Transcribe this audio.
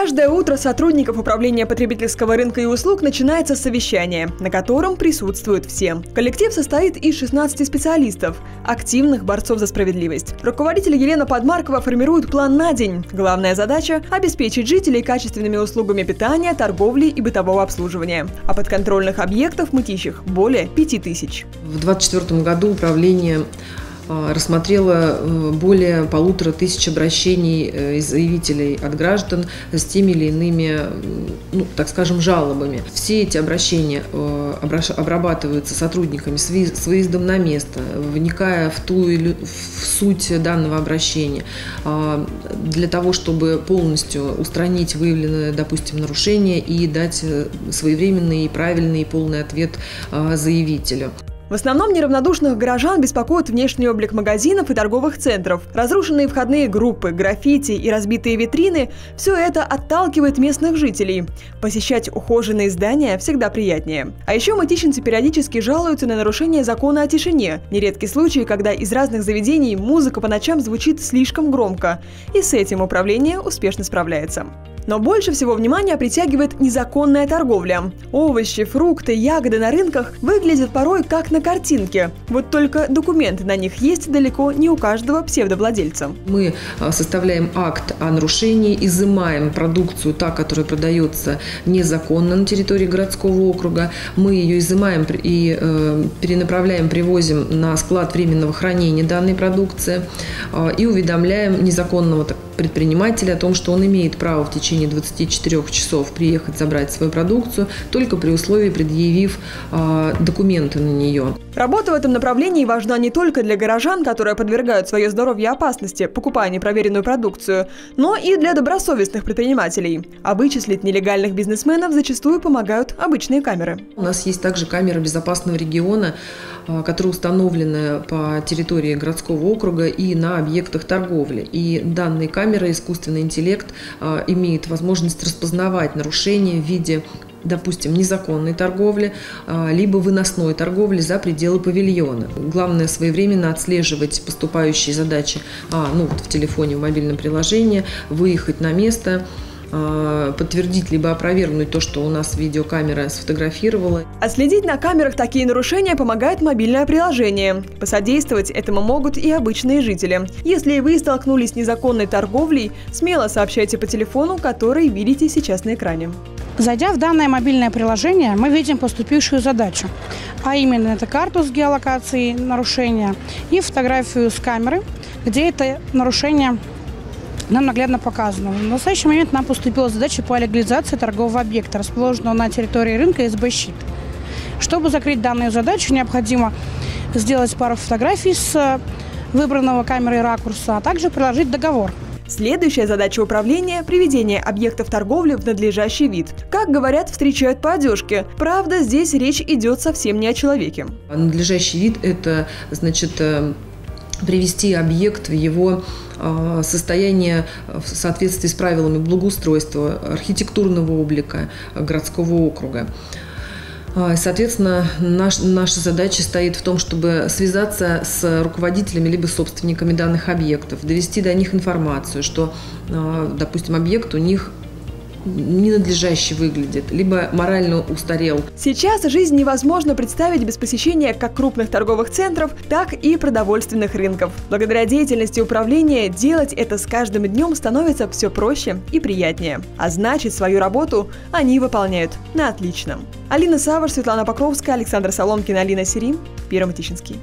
Каждое утро сотрудников Управления потребительского рынка и услуг начинается совещание, на котором присутствуют все. Коллектив состоит из 16 специалистов, активных борцов за справедливость. Руководитель Елена Подмаркова формирует план на день. Главная задача – обеспечить жителей качественными услугами питания, торговли и бытового обслуживания. А подконтрольных объектов мытищих более 5000. В 2024 году управление рассмотрела э, более полутора тысяч обращений э, заявителей от граждан с теми или иными, ну, так скажем, жалобами. Все эти обращения э, обрабатываются сотрудниками с выездом на место, вникая в ту или в суть данного обращения, а, для того, чтобы полностью устранить выявленное, допустим, нарушение и дать своевременный, правильный и полный ответ а, заявителю. В основном неравнодушных горожан беспокоит внешний облик магазинов и торговых центров. Разрушенные входные группы, граффити и разбитые витрины – все это отталкивает местных жителей. Посещать ухоженные здания всегда приятнее. А еще мытищенцы периодически жалуются на нарушение закона о тишине. Нередки случаи, когда из разных заведений музыка по ночам звучит слишком громко. И с этим управление успешно справляется. Но больше всего внимания притягивает незаконная торговля. Овощи, фрукты, ягоды на рынках выглядят порой как на картинке. Вот только документы на них есть далеко не у каждого псевдовладельца. Мы а, составляем акт о нарушении, изымаем продукцию, та, которая продается незаконно на территории городского округа. Мы ее изымаем и э, перенаправляем, привозим на склад временного хранения данной продукции э, и уведомляем незаконного предпринимателя о том, что он имеет право в течение 24 часов приехать забрать свою продукцию, только при условии предъявив э, документы на нее. Работа в этом направлении важна не только для горожан, которые подвергают свое здоровье опасности, покупая непроверенную продукцию, но и для добросовестных предпринимателей. А вычислить нелегальных бизнесменов зачастую помогают обычные камеры. У нас есть также камеры безопасного региона, которые установлены по территории городского округа и на объектах торговли. И данные камеры искусственный интеллект а, имеет возможность распознавать нарушения в виде допустим, незаконной торговли, а, либо выносной торговли за пределы павильона. Главное своевременно отслеживать поступающие задачи а, ну, в телефоне, в мобильном приложении, выехать на место, а, подтвердить либо опровергнуть то, что у нас видеокамера сфотографировала. Отследить на камерах такие нарушения помогает мобильное приложение. Посодействовать этому могут и обычные жители. Если вы столкнулись с незаконной торговлей, смело сообщайте по телефону, который видите сейчас на экране. Зайдя в данное мобильное приложение, мы видим поступившую задачу, а именно это карту с геолокацией нарушения и фотографию с камеры, где это нарушение нам наглядно показано. В настоящий момент нам поступила задача по легализации торгового объекта, расположенного на территории рынка СБ «Щит». Чтобы закрыть данную задачу, необходимо сделать пару фотографий с выбранного камерой ракурса, а также приложить договор. Следующая задача управления – приведение объектов торговли в надлежащий вид. Как говорят, встречают по одежке. Правда, здесь речь идет совсем не о человеке. Надлежащий вид – это, значит, э, привести объект в его а, состояние в соответствии с правилами благоустройства, архитектурного облика городского округа. А, соответственно, наш, наша задача стоит в том, чтобы связаться с руководителями либо собственниками данных объектов, довести до них информацию, что, а, допустим, объект у них ненадлежаще выглядит, либо морально устарел. Сейчас жизнь невозможно представить без посещения как крупных торговых центров, так и продовольственных рынков. Благодаря деятельности управления делать это с каждым днем становится все проще и приятнее. А значит, свою работу они выполняют на отлично. Алина Савар, Светлана Покровская, Александр Соломкин, Алина Серим, Первоматичинский.